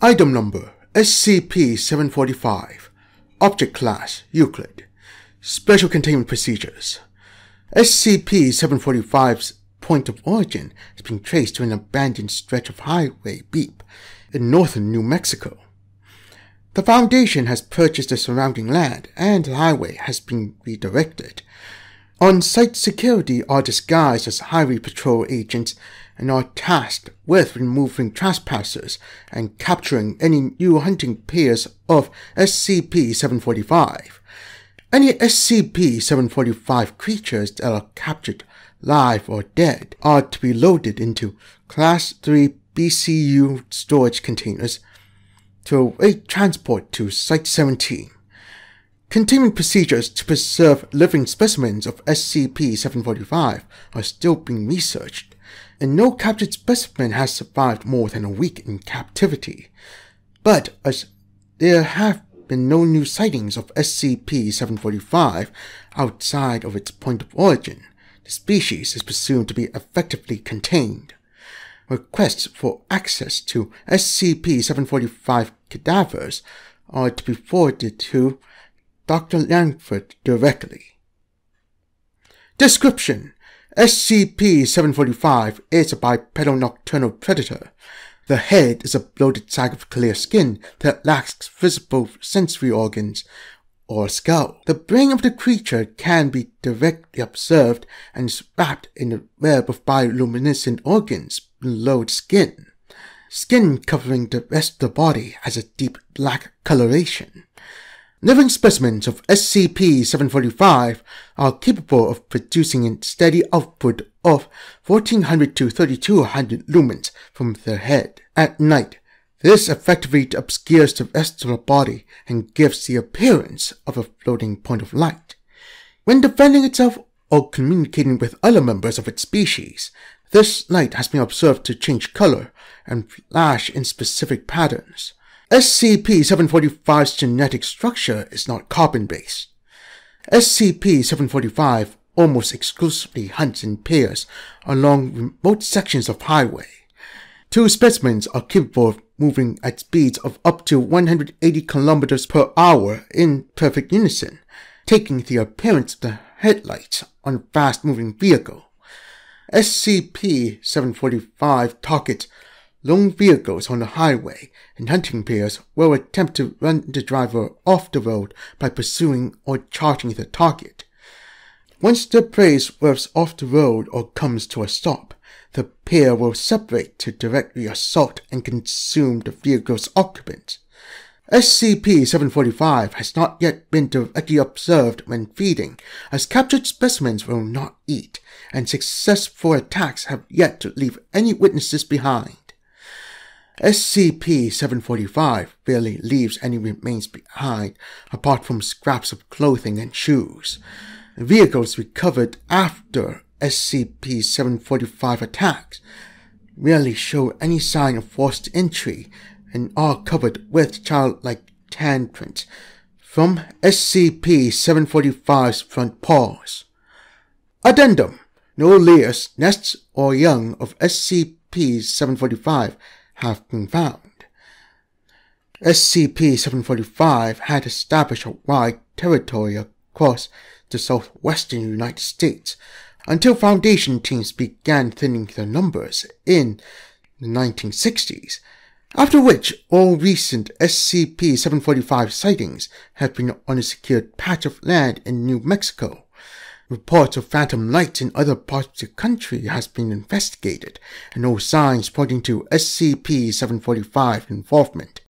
Item Number SCP-745 Object Class Euclid Special Containment Procedures SCP-745's point of origin has been traced to an abandoned stretch of highway beep in northern New Mexico. The Foundation has purchased the surrounding land and the highway has been redirected. On-site security are disguised as highway patrol agents and are tasked with removing trespassers and capturing any new hunting pairs of SCP-745. Any SCP-745 creatures that are captured live or dead are to be loaded into Class 3 BCU storage containers to await transport to Site-17. Containment procedures to preserve living specimens of SCP-745 are still being researched, and no captured specimen has survived more than a week in captivity. But as there have been no new sightings of SCP-745 outside of its point of origin, the species is presumed to be effectively contained. Requests for access to SCP-745 cadavers are to be forwarded to Dr. Langford directly. Description SCP-745 is a bipedal nocturnal predator. The head is a bloated sack of clear skin that lacks visible sensory organs or skull. The brain of the creature can be directly observed and is wrapped in a web of bioluminescent organs below the skin. Skin covering the rest of the body has a deep black coloration. Living specimens of SCP-745 are capable of producing a steady output of 1400 to 3200 lumens from their head at night. This effectively obscures the rest of the body and gives the appearance of a floating point of light. When defending itself or communicating with other members of its species, this light has been observed to change color and flash in specific patterns. SCP-745's genetic structure is not carbon-based. SCP-745 almost exclusively hunts in pairs along remote sections of highway. Two specimens are capable of moving at speeds of up to 180 kilometers per hour in perfect unison, taking the appearance of the headlights on a fast-moving vehicle. SCP-745 targets Lone vehicles on the highway and hunting pairs will attempt to run the driver off the road by pursuing or charging the target. Once the prey swerves off the road or comes to a stop, the pair will separate to directly assault and consume the vehicle's occupants. SCP-745 has not yet been directly observed when feeding, as captured specimens will not eat, and successful attacks have yet to leave any witnesses behind. SCP-745 barely leaves any remains behind apart from scraps of clothing and shoes. Vehicles recovered after SCP-745 attacks rarely show any sign of forced entry and are covered with childlike handprints from SCP-745's front paws. Addendum No layers, nests, or young of SCP-745 have been found. SCP-745 had established a wide territory across the southwestern United States until Foundation teams began thinning their numbers in the 1960s, after which all recent SCP-745 sightings have been on a secured patch of land in New Mexico. Reports of phantom lights in other parts of the country has been investigated, and no signs pointing to SCP-745 involvement.